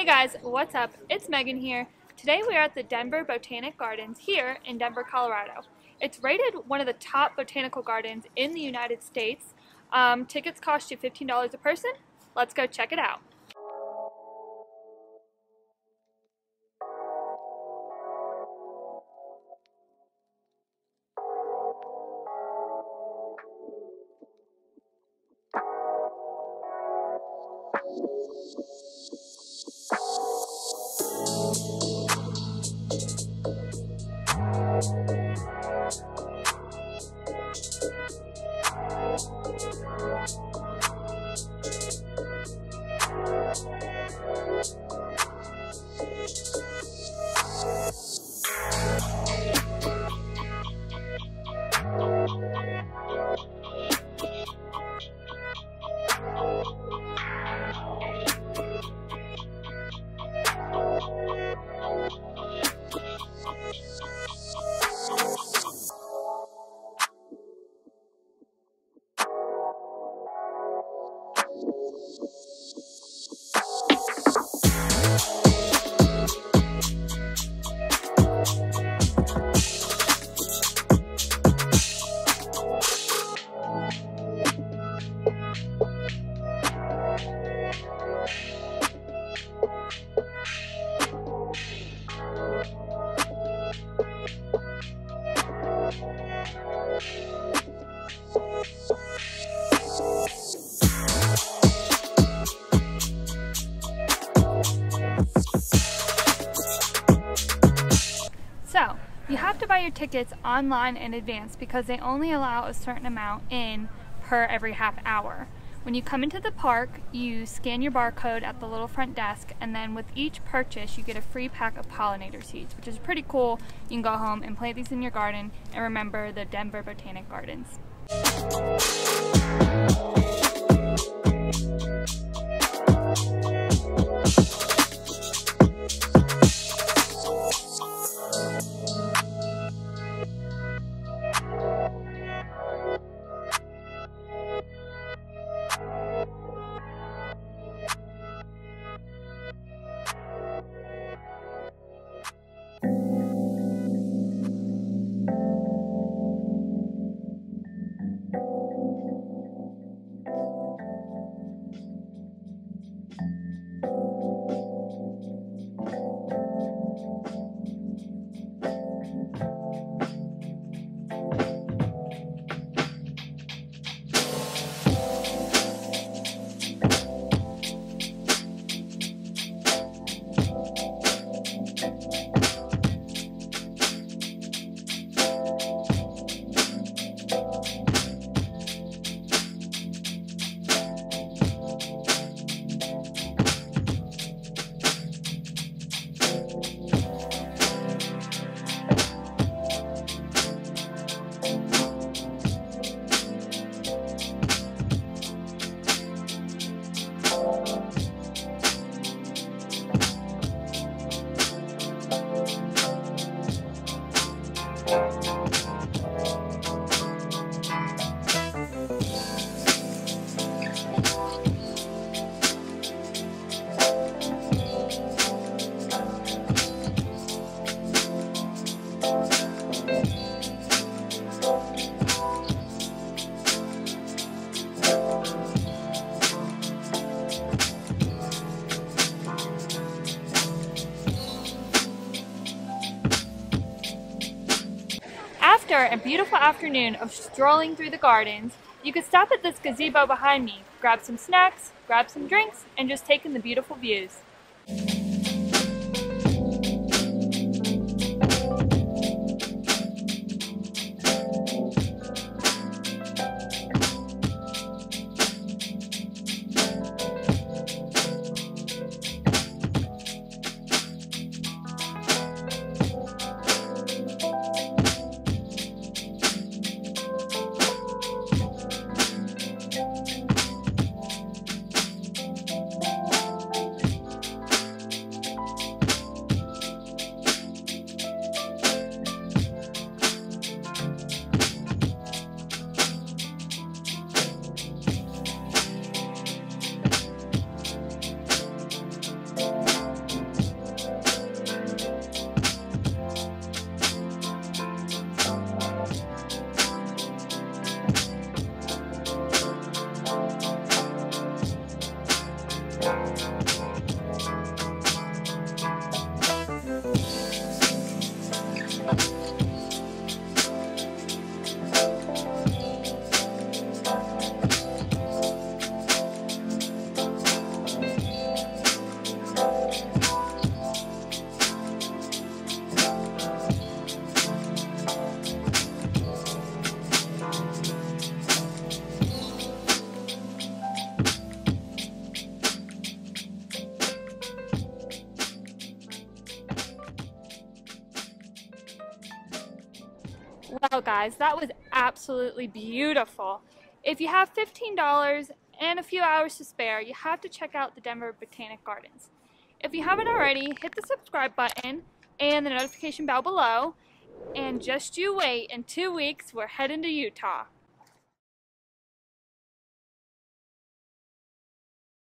Hey guys, what's up? It's Meghan here. Today we are at the Denver Botanic Gardens here in Denver, Colorado. It's rated one of the top botanical gardens in the United States. Um, tickets cost you $15 a person. Let's go check it out. So, you have to buy your tickets online in advance because they only allow a certain amount in per every half hour. When you come into the park, you scan your barcode at the little front desk, and then with each purchase, you get a free pack of pollinator seeds, which is pretty cool. You can go home and plant these in your garden and remember the Denver Botanic Gardens. Bye. After a beautiful afternoon of strolling through the gardens, you could stop at this gazebo behind me, grab some snacks, grab some drinks, and just take in the beautiful views. Well, guys, that was absolutely beautiful. If you have $15 and a few hours to spare, you have to check out the Denver Botanic Gardens. If you haven't already, hit the subscribe button and the notification bell below. And just you wait, in two weeks, we're heading to Utah.